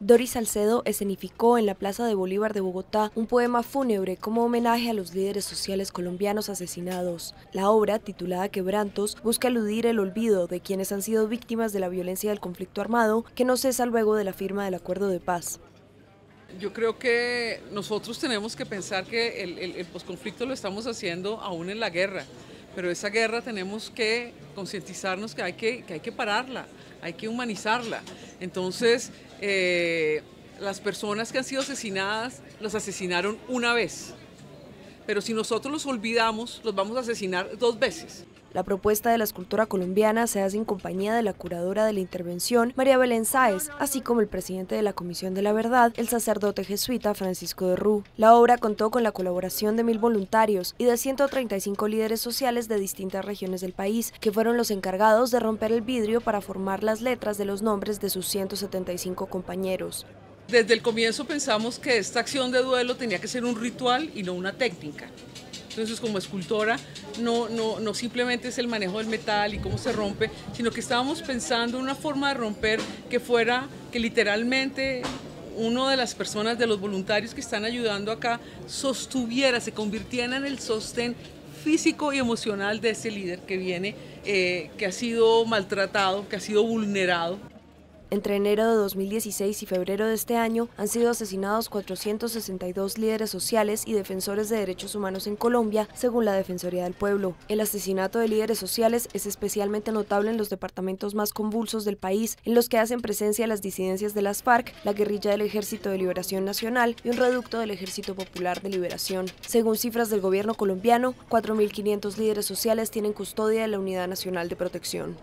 Doris Salcedo escenificó en la Plaza de Bolívar de Bogotá un poema fúnebre como homenaje a los líderes sociales colombianos asesinados. La obra, titulada Quebrantos, busca eludir el olvido de quienes han sido víctimas de la violencia del conflicto armado que no cesa luego de la firma del acuerdo de paz. Yo creo que nosotros tenemos que pensar que el, el, posconflicto lo estamos haciendo aún en la guerra, pero esa guerra tenemos que concientizarnos que hay que, que hay que pararla, hay que humanizarla. Entonces, eh, las personas que han sido asesinadas, las asesinaron una vez. Pero si nosotros los olvidamos, los vamos a asesinar dos veces. La propuesta de la escultora colombiana se hace en compañía de la curadora de la intervención, María Belén Sáez, así como el presidente de la Comisión de la Verdad, el sacerdote jesuita Francisco de Rú. La obra contó con la colaboración de mil voluntarios y de 135 líderes sociales de distintas regiones del país, que fueron los encargados de romper el vidrio para formar las letras de los nombres de sus 175 compañeros. Desde el comienzo pensamos que esta acción de duelo tenía que ser un ritual y no una técnica. Entonces, como escultora, no, no, no simplemente es el manejo del metal y cómo se rompe, sino que estábamos pensando una forma de romper que fuera, que literalmente uno de las personas, de los voluntarios que están ayudando acá, sostuviera, se convirtiera en el sostén físico y emocional de ese líder que viene, eh, que ha sido maltratado, que ha sido vulnerado. Entre enero de 2016 y febrero de este año han sido asesinados 462 líderes sociales y defensores de derechos humanos en Colombia, según la Defensoría del Pueblo. El asesinato de líderes sociales es especialmente notable en los departamentos más convulsos del país, en los que hacen presencia las disidencias de las FARC, la guerrilla del Ejército de Liberación Nacional y un reducto del Ejército Popular de Liberación. Según cifras del gobierno colombiano, 4.500 líderes sociales tienen custodia de la Unidad Nacional de Protección.